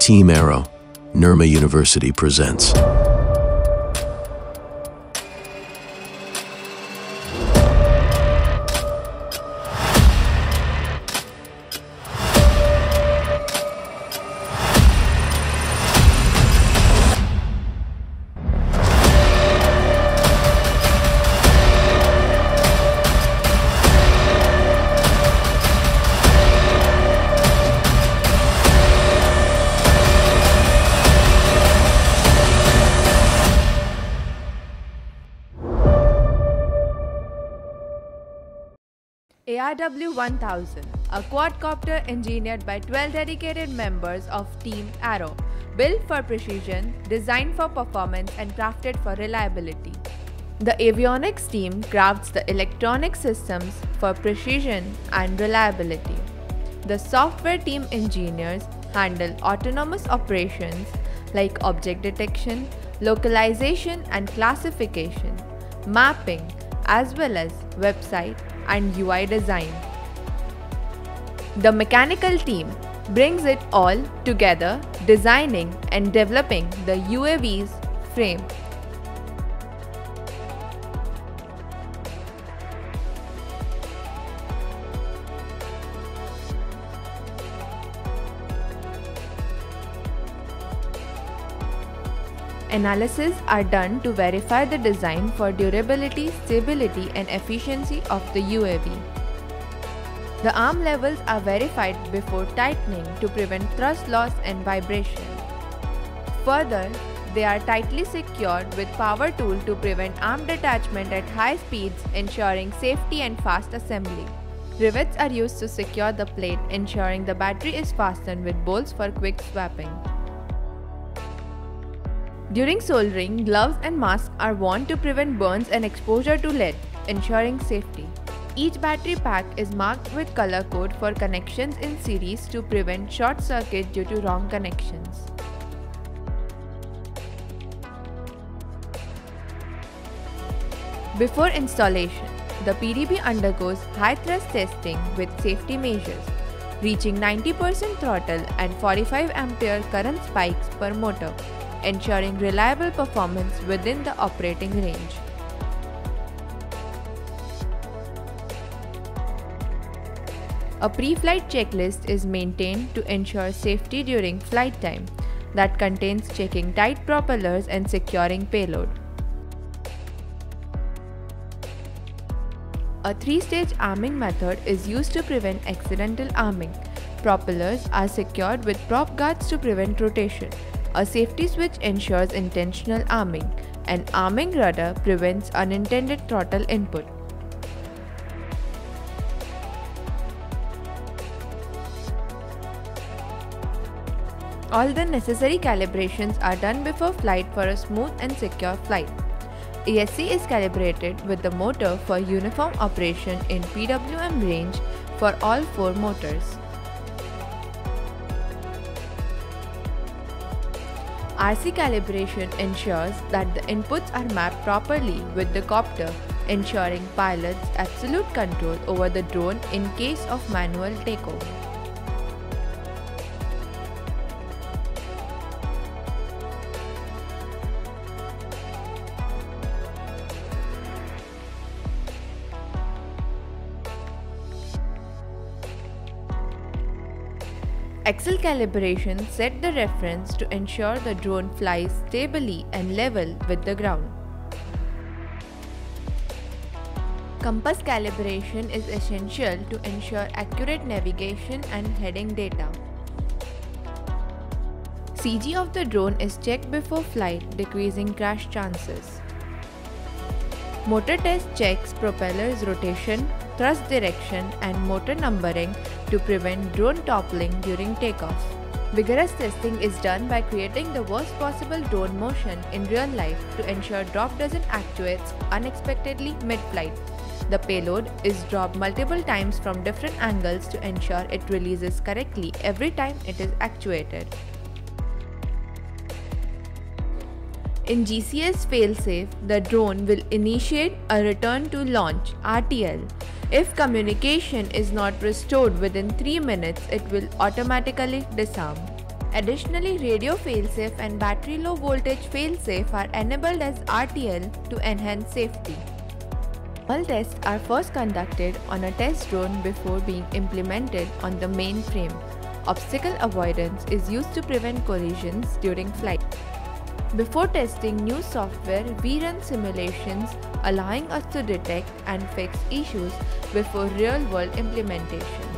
Team Arrow, Nirma University presents. ARW 1000, a quadcopter engineered by 12 dedicated members of Team Arrow, built for precision, designed for performance, and crafted for reliability. The avionics team crafts the electronic systems for precision and reliability. The software team engineers handle autonomous operations like object detection, localization and classification, mapping, as well as website and UI design. The mechanical team brings it all together, designing and developing the UAV's frame. Analysis are done to verify the design for durability, stability and efficiency of the UAV. The arm levels are verified before tightening to prevent thrust loss and vibration. Further, they are tightly secured with power tool to prevent arm detachment at high speeds ensuring safety and fast assembly. Rivets are used to secure the plate ensuring the battery is fastened with bolts for quick swapping. During soldering, gloves and masks are worn to prevent burns and exposure to lead, ensuring safety. Each battery pack is marked with color code for connections in series to prevent short circuit due to wrong connections. Before installation, the PDB undergoes high thrust testing with safety measures, reaching 90% throttle and 45 ampere current spikes per motor ensuring reliable performance within the operating range. A pre-flight checklist is maintained to ensure safety during flight time that contains checking tight propellers and securing payload. A three-stage arming method is used to prevent accidental arming. Propellers are secured with prop guards to prevent rotation. A safety switch ensures intentional arming. An arming rudder prevents unintended throttle input. All the necessary calibrations are done before flight for a smooth and secure flight. ESC is calibrated with the motor for uniform operation in PWM range for all four motors. RC calibration ensures that the inputs are mapped properly with the copter, ensuring pilots absolute control over the drone in case of manual takeover. Accel calibration set the reference to ensure the drone flies stably and level with the ground. Compass calibration is essential to ensure accurate navigation and heading data. CG of the drone is checked before flight, decreasing crash chances. Motor test checks propeller's rotation, thrust direction and motor numbering to prevent drone toppling during takeoff. Vigorous testing is done by creating the worst possible drone motion in real life to ensure drop doesn't actuate unexpectedly mid-flight. The payload is dropped multiple times from different angles to ensure it releases correctly every time it is actuated. In GCS failsafe, the drone will initiate a return to launch RTL. If communication is not restored within 3 minutes, it will automatically disarm. Additionally, radio failsafe and battery low voltage failsafe are enabled as RTL to enhance safety. All tests are first conducted on a test drone before being implemented on the mainframe. Obstacle avoidance is used to prevent collisions during flight. Before testing new software, we run simulations allowing us to detect and fix issues before real-world implementation.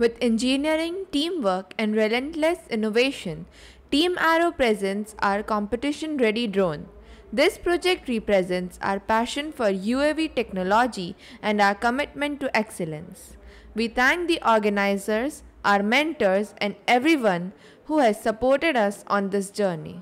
With engineering, teamwork, and relentless innovation, Team Arrow presents our competition ready drone. This project represents our passion for UAV technology and our commitment to excellence. We thank the organizers, our mentors, and everyone who has supported us on this journey.